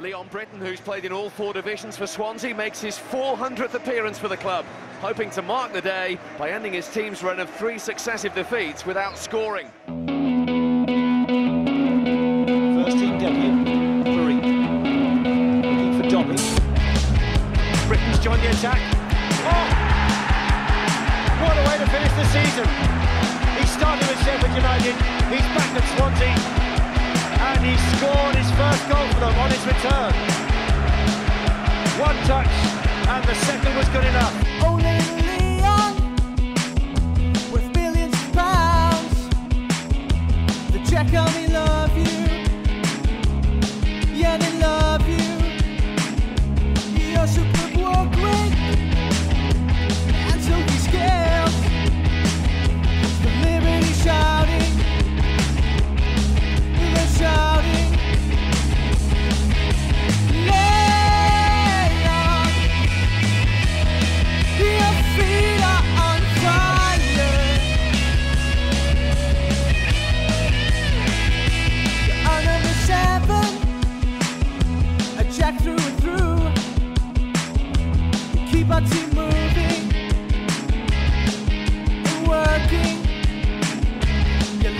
Leon Britton, who's played in all four divisions for Swansea, makes his 400th appearance for the club, hoping to mark the day by ending his team's run of three successive defeats without scoring. First team debut, Murray. Looking for Dobbie. Britton's joined the attack. Oh! What a way to finish the season. He started with Sheffield United, he's back scored his first goal for them on his return. One touch, and the second was good enough. Only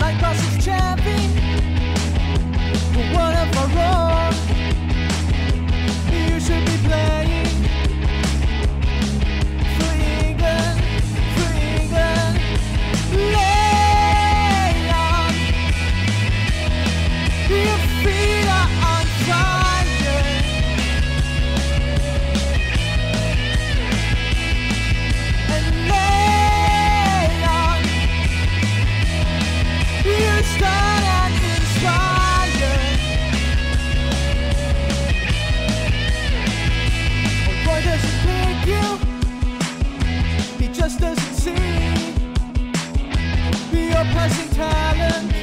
Is champing for one of our own. rising talent.